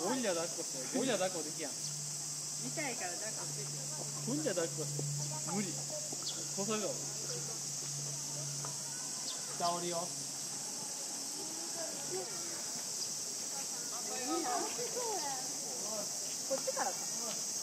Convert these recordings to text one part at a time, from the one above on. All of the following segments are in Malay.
ゴ抱っこしてゴ抱っこできやんいから抱っこしてゴ抱っこして無理こそ下降りよこっちからか。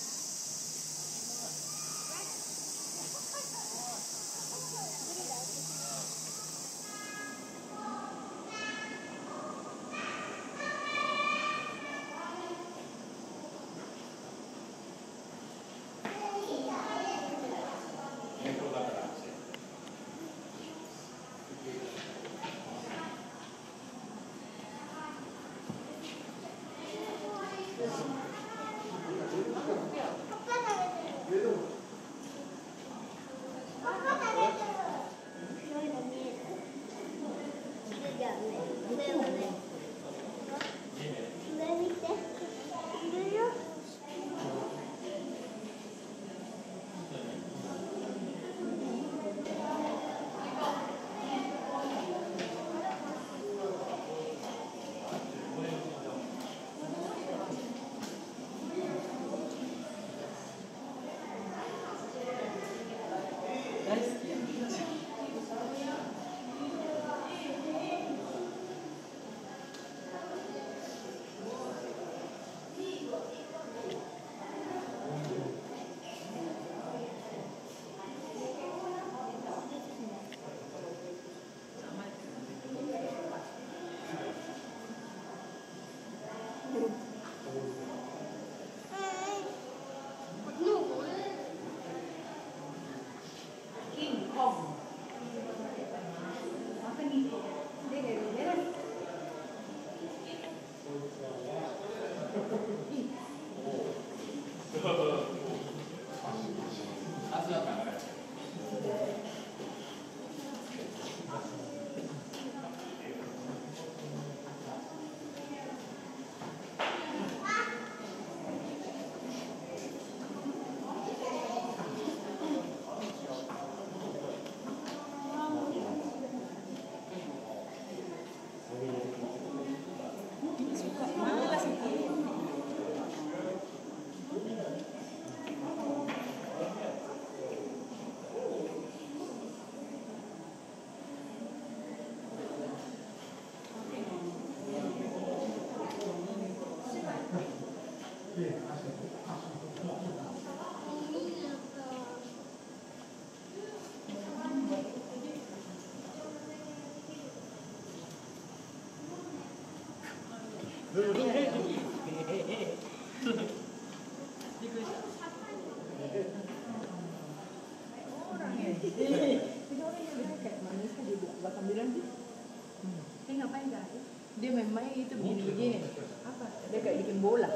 Dia main-main itu bini dia. Apa? Dia kayak bikin bola.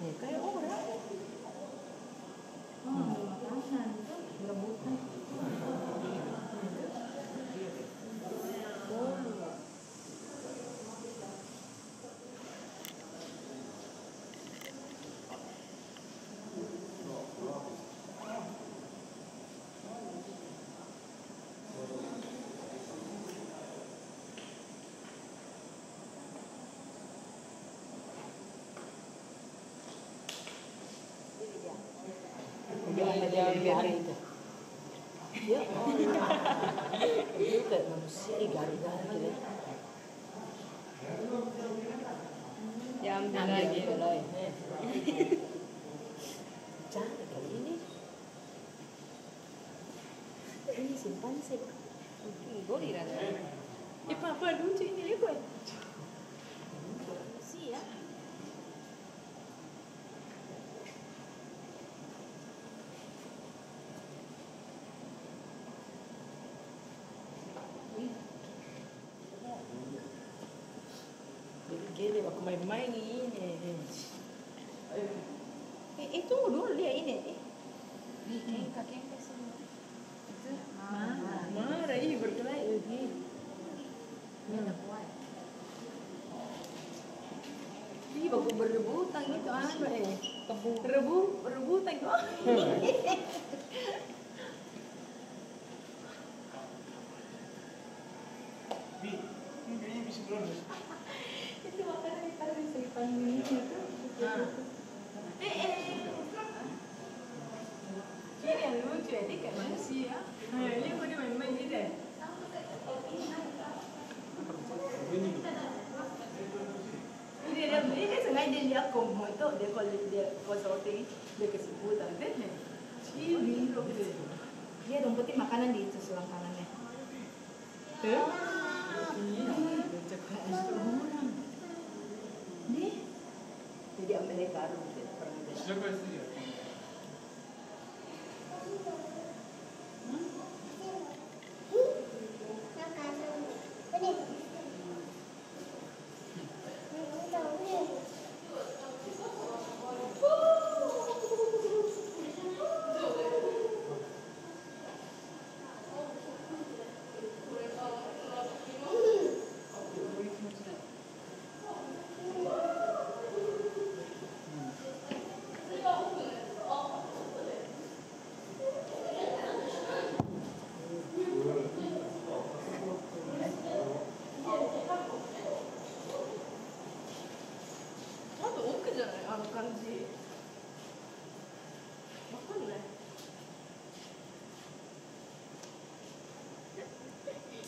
Ya, kayak orang. Hmm, makanan itu rebutan. Bola. Dia biarin itu. Ya Allah. Dia kayak manusia garing-garing gitu. Ya ambil lagi lah. Cantik kali ini. Ini simpan sip. Gori rasa. Eh, apa lucu ini lekot. Main-main ini. Eh, eh tunggu dulu lihat ini. Eh. Kaki kasih. Itu. Marah ini berkelahi. Ini. Ini ada kuat. Ih, baku berebutan itu apa eh? Rebu, rebutan itu. Bi, ini kayaknya bisa berapa? Itu makanan yang paling simpan ini. Eh, eh. Ini yang lucu ya, dia ini kok dia main-main gitu ya? Ini dia, dia sengaja dia komoto, dia kalau dia kosoting, dia kesebutan. Dia nih, cili loh gitu. Dia dompetin makanan di itu selang kanannya. Tuh. Iya, cakap orang. Nih, jadi ambil karung. Siapa ya?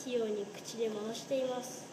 器用に口で回しています。